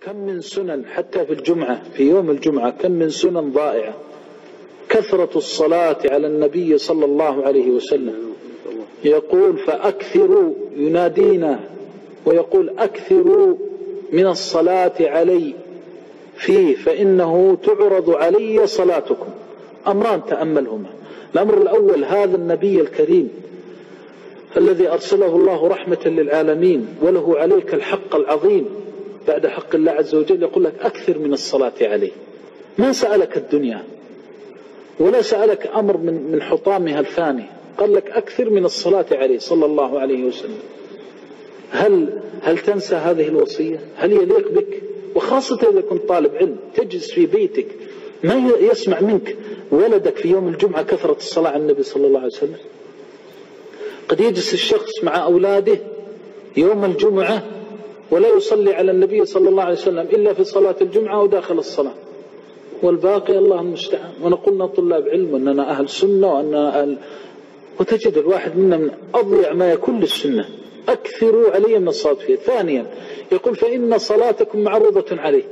كم من سنن حتى في الجمعة في يوم الجمعة كم من سنن ضائعة. كثرة الصلاة على النبي صلى الله عليه وسلم. يقول فأكثروا ينادينا ويقول أكثروا من الصلاة علي. فيه فإنه تعرض علي صلاتكم. أمران تأملهما. الأمر الأول هذا النبي الكريم الذي أرسله الله رحمة للعالمين وله عليك الحق العظيم. بعد حق الله عز وجل يقول لك أكثر من الصلاة عليه. ما سألك الدنيا ولا سألك أمر من من حطامها الفاني. قال لك أكثر من الصلاة عليه صلى الله عليه وسلم. هل هل تنسى هذه الوصية؟ هل يليق بك؟ وخاصة إذا كنت طالب علم تجلس في بيتك ما يسمع منك ولدك في يوم الجمعة كثرة الصلاة على النبي صلى الله عليه وسلم؟ قد يجلس الشخص مع أولاده يوم الجمعة ولا يصلي على النبي صلى الله عليه وسلم إلا في صلاة الجمعة وداخل الصلاة. والباقي الله المستعان. ونقولنا طلاب علم وأننا أهل سنة وأننا أهل وتجد الواحد منا من أضيع ما يكون للسنة. أكثروا علي من الصلاة فيه ثانيا يقول فإن صلاتكم معروضة عليه.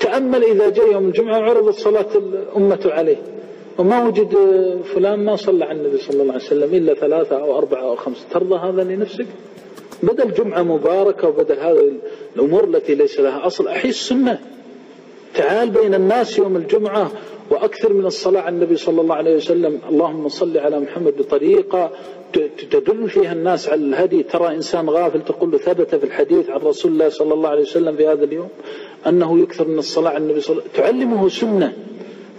تأمل إذا جاء يوم الجمعة عرضت صلاة الأمة عليه. وما وجد فلان ما صلى على النبي صلى الله عليه وسلم إلا ثلاثة أو أربعة أو خمسة. ترضى هذا لنفسك؟ بدل جمعة مباركة وبدل هذه الأمور التي ليس لها أصل أحي السنة. تعال بين الناس يوم الجمعة وأكثر من الصلاة على النبي صلى الله عليه وسلم. اللهم صل على محمد بطريقة تدل فيها الناس على الهدي. ترى إنسان غافل تقول له ثبت في الحديث عن رسول الله صلى الله عليه وسلم في هذا اليوم أنه يكثر من الصلاة على النبي صلى الله عليه وسلم. تعلمه سنة.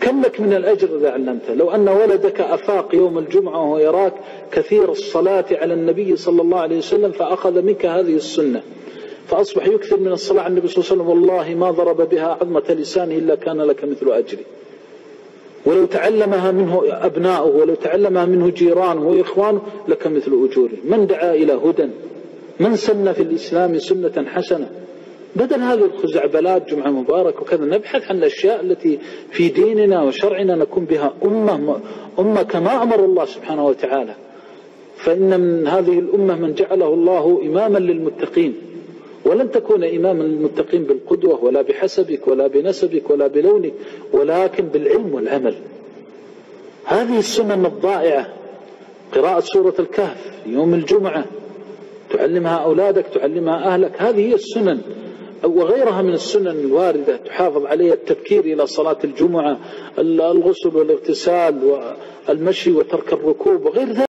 كم لك من الأجر إذا علمته؟ لو أن ولدك أفاق يوم الجمعة وهو يراك كثير الصلاة على النبي صلى الله عليه وسلم فأخذ منك هذه السنة. فأصبح يكثر من الصلاة على النبي صلى الله عليه وسلم. والله ما ضرب بها عظمة لسانه إلا كان لك مثل أجري. ولو تعلمها منه أبناؤه ولو تعلمها منه جيرانه وإخوانه لك مثل أجوره. من دعا إلى هدى؟ من سن في الإسلام سنة حسنة؟ بدل هذه الخزعبلات جمعة مبارك وكذا نبحث عن الأشياء التي في ديننا وشرعنا نكون بها أمة, أمة كما أمر الله سبحانه وتعالى. فإن من هذه الأمة من جعله الله إماما للمتقين. ولن تكون إماما للمتقين بالقدوة ولا بحسبك ولا بنسبك ولا بلونك ولكن بالعلم والعمل. هذه السنن الضائعة. قراءة سورة الكهف يوم الجمعة. تعلمها أولادك تعلمها أهلك. هذه هي السنن. وغيرها من السنن الواردة تحافظ عليها التبكير إلى صلاة الجمعة الغسل والاغتسال والمشي وترك الركوب وغير ذلك.